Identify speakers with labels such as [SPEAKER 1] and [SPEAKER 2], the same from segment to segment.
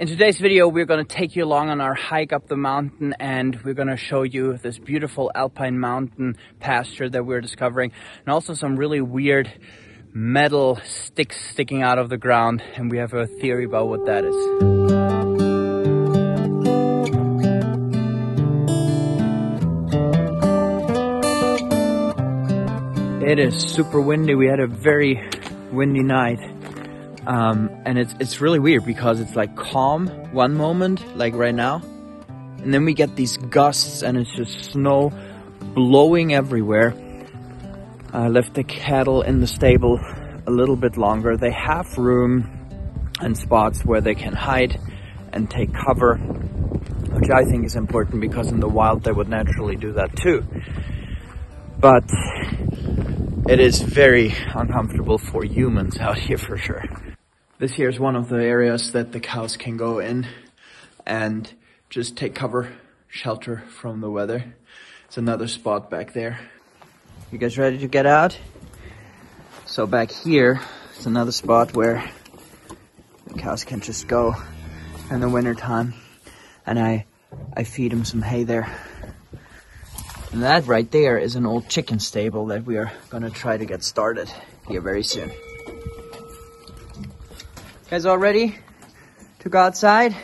[SPEAKER 1] In today's video, we're going to take you along on our hike up the mountain and we're going to show you this beautiful alpine mountain pasture that we're discovering and also some really weird metal sticks sticking out of the ground and we have a theory about what that is. It is super windy. We had a very windy night um, and it's, it's really weird because it's like calm one moment, like right now. And then we get these gusts and it's just snow blowing everywhere. I left the cattle in the stable a little bit longer. They have room and spots where they can hide and take cover, which I think is important because in the wild they would naturally do that too. But it is very uncomfortable for humans out here for sure. This here is one of the areas that the cows can go in and just take cover, shelter from the weather. It's another spot back there. You guys ready to get out? So back here, it's another spot where the cows can just go in the winter time. And I, I feed them some hay there. And that right there is an old chicken stable that we are gonna try to get started here very soon guys all ready to go outside?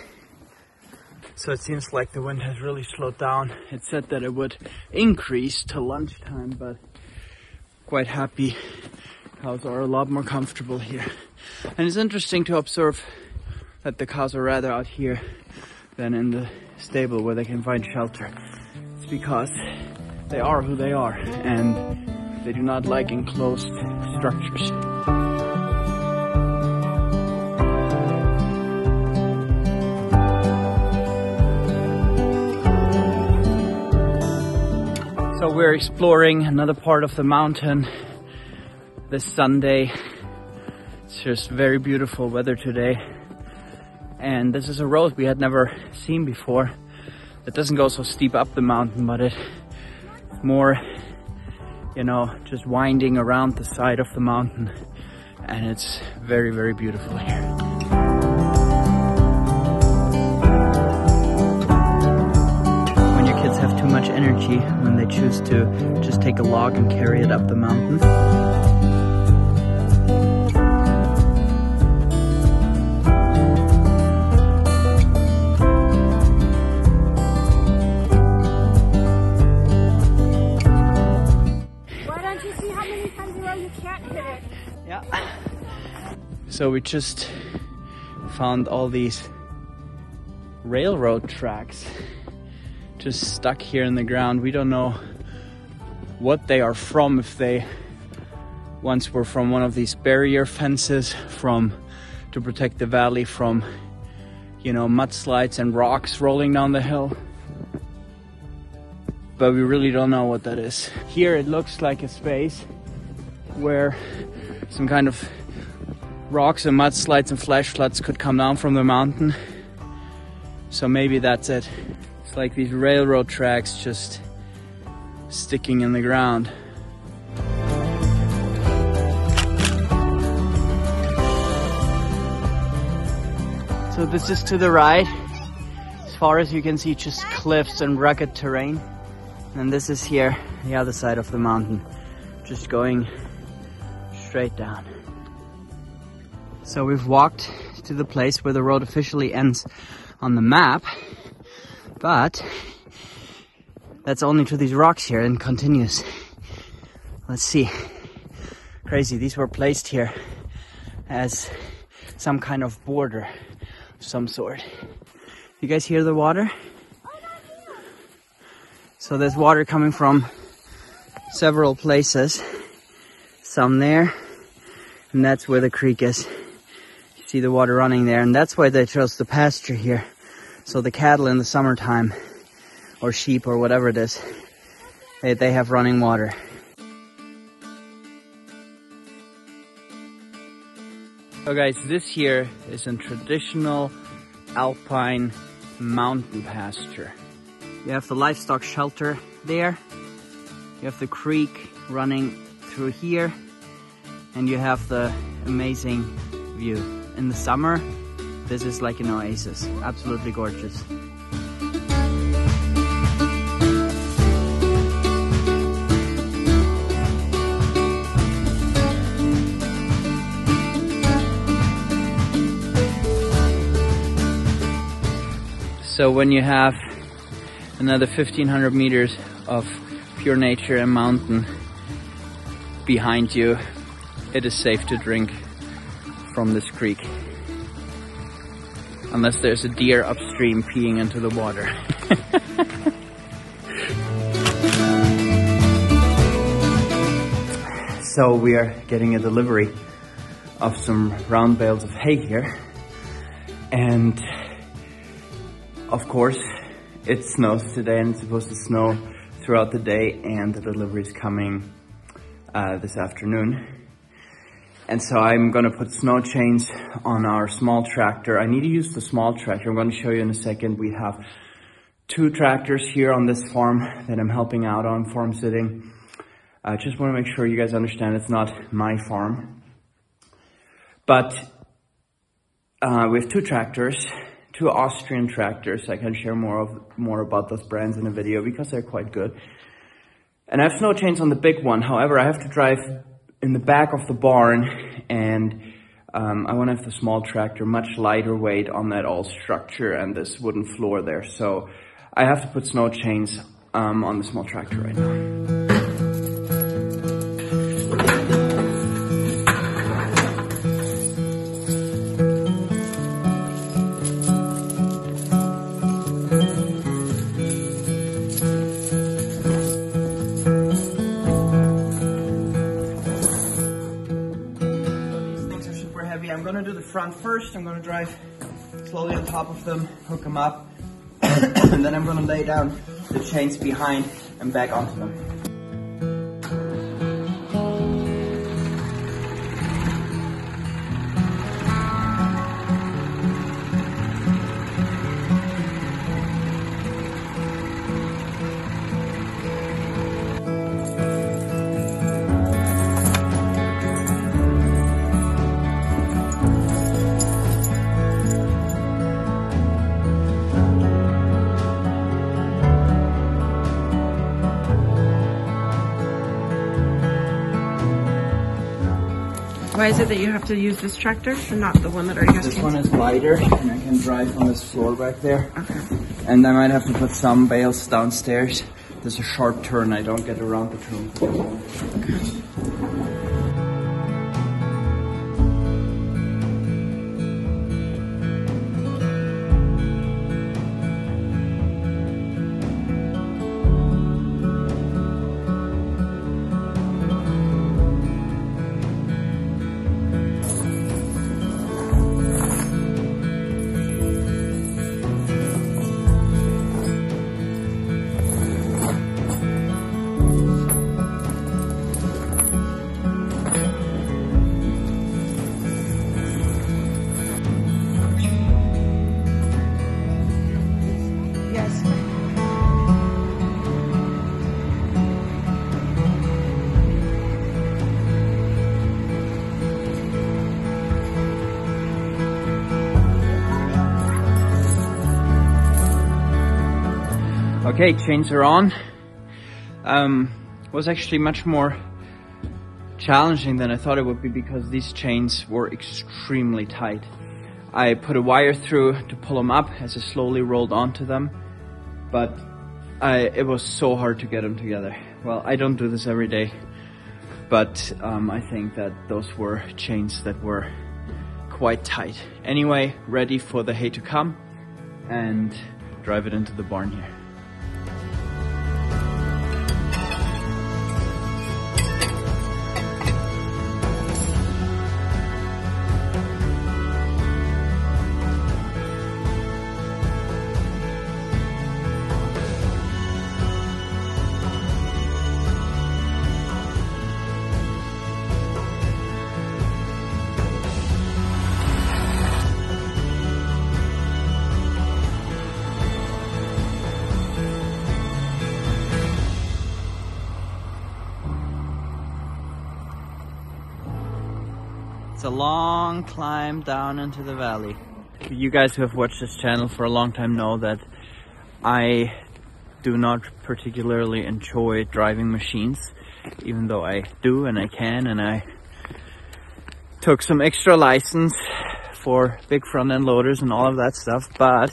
[SPEAKER 1] So it seems like the wind has really slowed down. It said that it would increase to lunchtime, but quite happy. Cows are a lot more comfortable here. And it's interesting to observe that the cows are rather out here than in the stable where they can find shelter. It's because they are who they are and they do not like enclosed structures. We're exploring another part of the mountain this Sunday. It's just very beautiful weather today. And this is a road we had never seen before. It doesn't go so steep up the mountain, but it's more, you know, just winding around the side of the mountain. And it's very, very beautiful here. Have too much energy when they choose to just take a log and carry it up the mountain. Yeah. So we just found all these railroad tracks just stuck here in the ground. We don't know what they are from, if they once were from one of these barrier fences from to protect the valley from you know mudslides and rocks rolling down the hill. But we really don't know what that is. Here it looks like a space where some kind of rocks and mudslides and flash floods could come down from the mountain. So maybe that's it like these railroad tracks just sticking in the ground. So this is to the right. As far as you can see, just cliffs and rugged terrain. And this is here, the other side of the mountain, just going straight down. So we've walked to the place where the road officially ends on the map. But that's only to these rocks here and continues. Let's see. Crazy, these were placed here as some kind of border of some sort. You guys hear the water? So there's water coming from several places. Some there, and that's where the creek is. You see the water running there, and that's why they chose the pasture here. So the cattle in the summertime, or sheep or whatever it is, they, they have running water. So guys, this here is a traditional alpine mountain pasture. You have the livestock shelter there. You have the creek running through here. And you have the amazing view. In the summer, This is like an oasis. Absolutely gorgeous. So when you have another 1500 meters of pure nature and mountain behind you, it is safe to drink from this creek. Unless there's a deer upstream peeing into the water. so we are getting a delivery of some round bales of hay here. And of course, it snows today and it's supposed to snow throughout the day and the delivery is coming uh, this afternoon. And so I'm gonna put snow chains on our small tractor. I need to use the small tractor. I'm gonna show you in a second. We have two tractors here on this farm that I'm helping out on, farm sitting. I just wanna make sure you guys understand it's not my farm. But uh, we have two tractors two Austrian tractors. I can share more of more about those brands in a video because they're quite good. And I have snow chains on the big one. However, I have to drive in the back of the barn and um, I want to have the small tractor much lighter weight on that old structure and this wooden floor there. So I have to put snow chains um, on the small tractor right now. Front first. I'm going to drive slowly on top of them, hook them up, and then I'm going to lay down the chains behind and back onto them.
[SPEAKER 2] Why is it that you have to use this tractor and not the one that already has
[SPEAKER 1] This one is lighter and I can drive on this floor back there. Okay. And I might have to put some bales downstairs. There's a sharp turn, I don't get around the turn. Okay. Okay, chains are on. Um, was actually much more challenging than I thought it would be because these chains were extremely tight. I put a wire through to pull them up as I slowly rolled onto them, but I, it was so hard to get them together. Well, I don't do this every day, but um, I think that those were chains that were quite tight. Anyway, ready for the hay to come and drive it into the barn here. A long climb down into the valley. you guys who have watched this channel for a long time know that I do not particularly enjoy driving machines, even though I do and I can and I took some extra license for big front end loaders and all of that stuff, but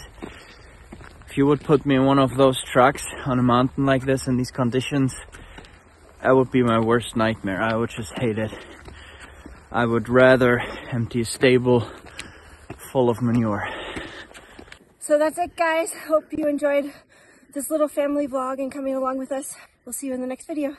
[SPEAKER 1] if you would put me in one of those trucks on a mountain like this in these conditions, that would be my worst nightmare. I would just hate it. I would rather empty a stable full of manure.
[SPEAKER 3] So that's it guys. Hope you enjoyed this little family vlog and coming along with us. We'll see you in the next video.